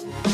Bye.